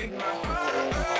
make my heart